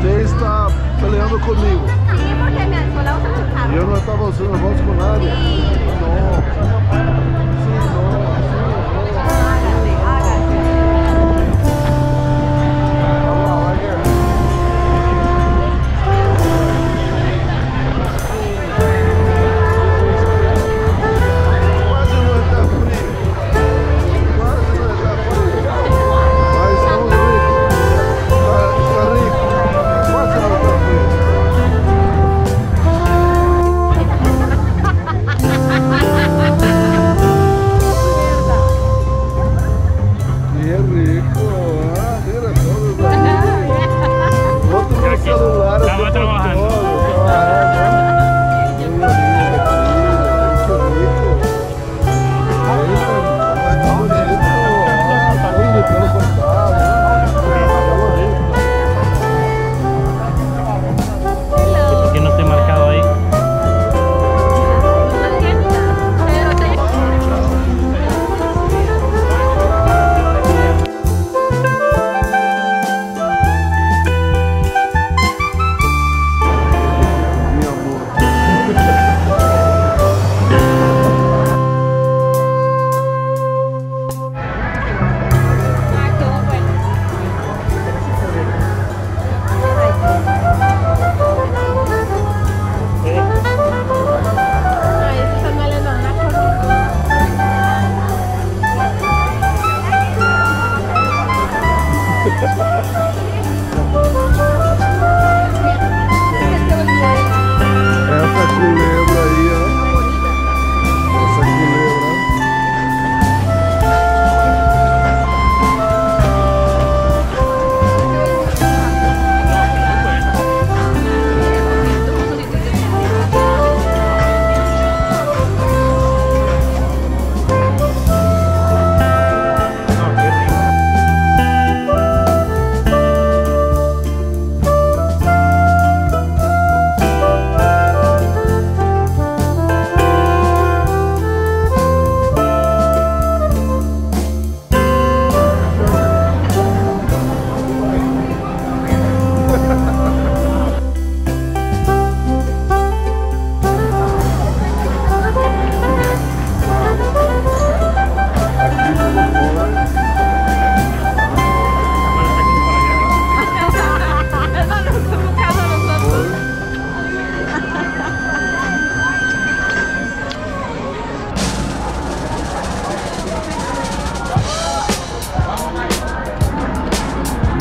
você está peleando comigo. Eu não estava usando voz com nada. No.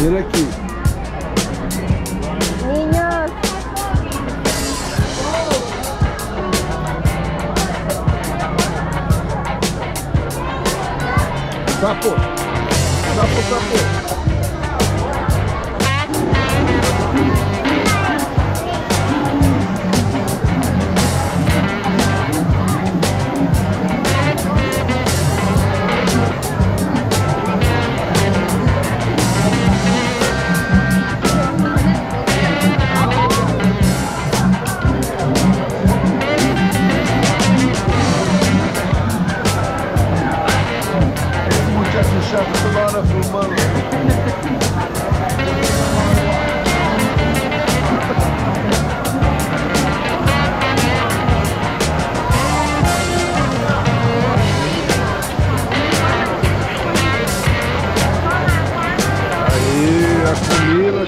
Mira aqui. Niños. Sapo. Sapo, sapo.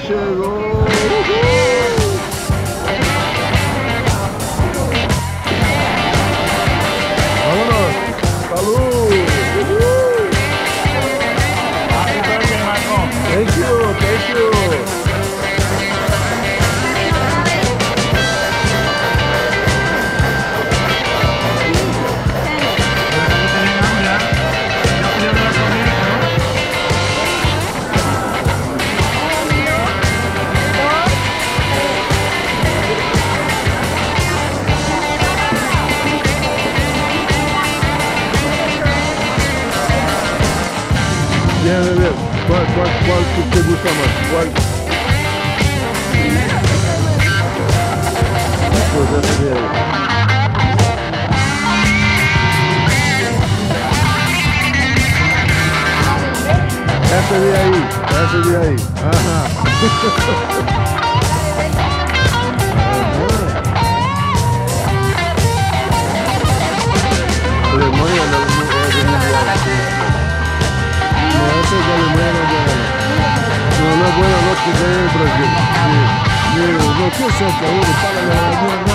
Chicago. Bien, bien, bien. ¿Cuál, cuál, cuál te gusta más? ¿Cuál? Pues ya te Essa é de aí, essa é de aí. Aham. É da Alemanha, não é buena, não. Não, não é buena, não, porque ganhou no Brasil. Meu, meu, não tem Santa Uno, fala na Alemanha,